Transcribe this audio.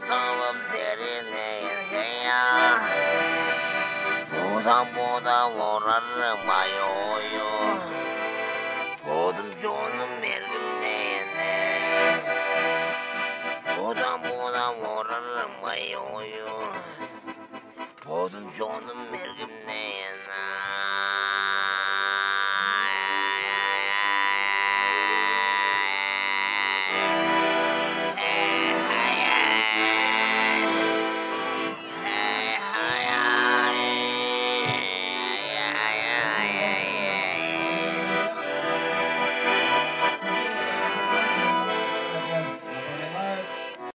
batalım serinleyin ya. Buradan buradan vurarım ayoyu. Bodum canım bir gün neyine. Buradan buradan vurarım ayoyu. Bodum canım bir gün neyine.